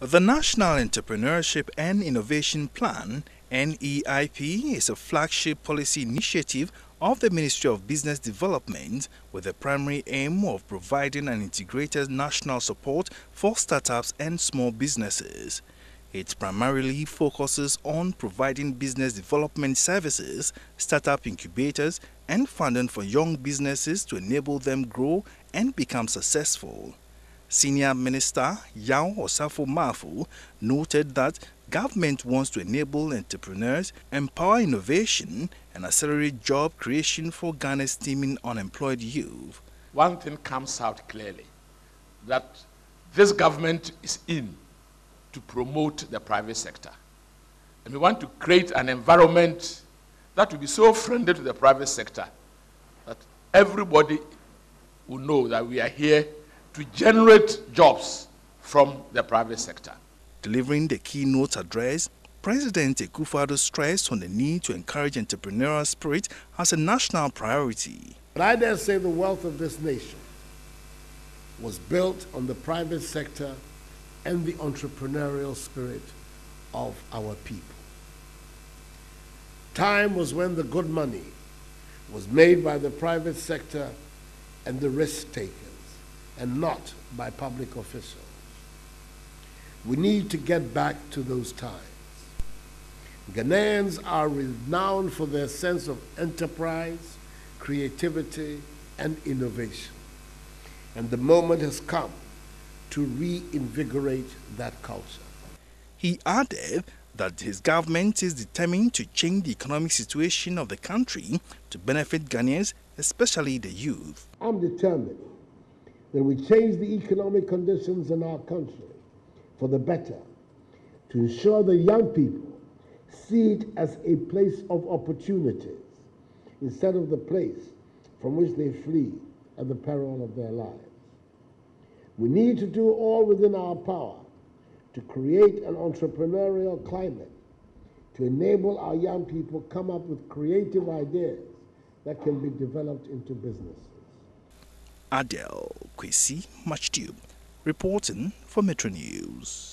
The National Entrepreneurship and Innovation Plan NEIP is a flagship policy initiative of the Ministry of Business Development with the primary aim of providing an integrated national support for startups and small businesses. It primarily focuses on providing business development services, startup incubators, and funding for young businesses to enable them grow and become successful. Senior Minister Yaw Osafo Maafo noted that government wants to enable entrepreneurs, empower innovation, and accelerate job creation for Ghana's teeming unemployed youth. One thing comes out clearly that this government is in to promote the private sector. And we want to create an environment that will be so friendly to the private sector that everybody will know that we are here to generate jobs from the private sector. Delivering the keynote address, President Akufo-Addo stressed on the need to encourage entrepreneurial spirit as a national priority. But I dare say the wealth of this nation was built on the private sector and the entrepreneurial spirit of our people. Time was when the good money was made by the private sector and the risk takers and not by public officials. We need to get back to those times. Ghanaians are renowned for their sense of enterprise, creativity, and innovation. And the moment has come to reinvigorate that culture. He added that his government is determined to change the economic situation of the country to benefit Ghanaians, especially the youth. I'm determined that we change the economic conditions in our country for the better to ensure the young people see it as a place of opportunities instead of the place from which they flee at the peril of their lives. We need to do all within our power to create an entrepreneurial climate to enable our young people come up with creative ideas that can be developed into businesses. Adele Kwesi Machtube, reporting for Metro News.